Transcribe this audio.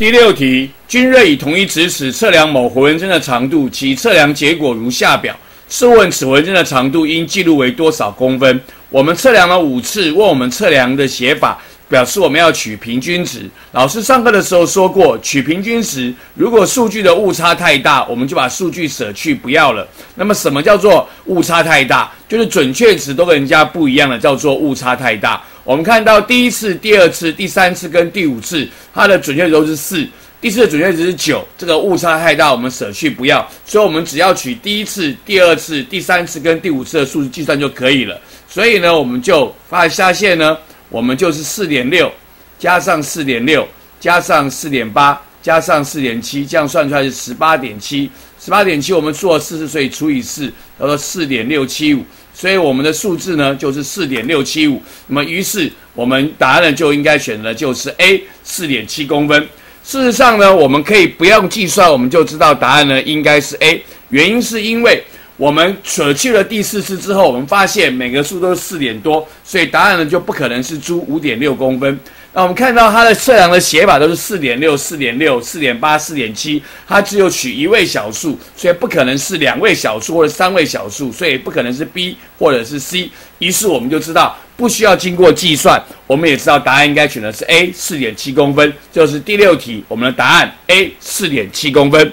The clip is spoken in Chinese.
第六题，君瑞以同一直尺测量某回纹针的长度，其测量结果如下表。试问此回纹针的长度应记录为多少公分？我们测量了五次，问我们测量的写法，表示我们要取平均值。老师上课的时候说过，取平均值，如果数据的误差太大，我们就把数据舍去不要了。那么什么叫做误差太大？就是准确值都跟人家不一样的，叫做误差太大。我们看到第一次、第二次、第三次跟第五次，它的准确值都是四，第四的准确值是九，这个误差太大，我们舍去不要，所以我们只要取第一次、第二次、第三次跟第五次的数字计算就可以了。所以呢，我们就发下线呢，我们就是四点六加上四点六加上四点八加上四点七，这样算出来是十八点七，十八点七我们做四十，所以除以四，得到四点六七五。所以我们的数字呢就是四点六七五，那么于是我们答案呢就应该选的就是 A 四点七公分。事实上呢，我们可以不用计算，我们就知道答案呢应该是 A。原因是因为我们舍去了第四次之后，我们发现每个数都是四点多，所以答案呢就不可能是猪五点六公分。那我们看到它的测量的写法都是四点六、四点六、四点八、四点七，它只有取一位小数，所以不可能是两位小数或者三位小数，所以不可能是 B 或者是 C。于是我们就知道不需要经过计算，我们也知道答案应该选的是 A 四点七公分，就是第六题我们的答案 A 四点七公分。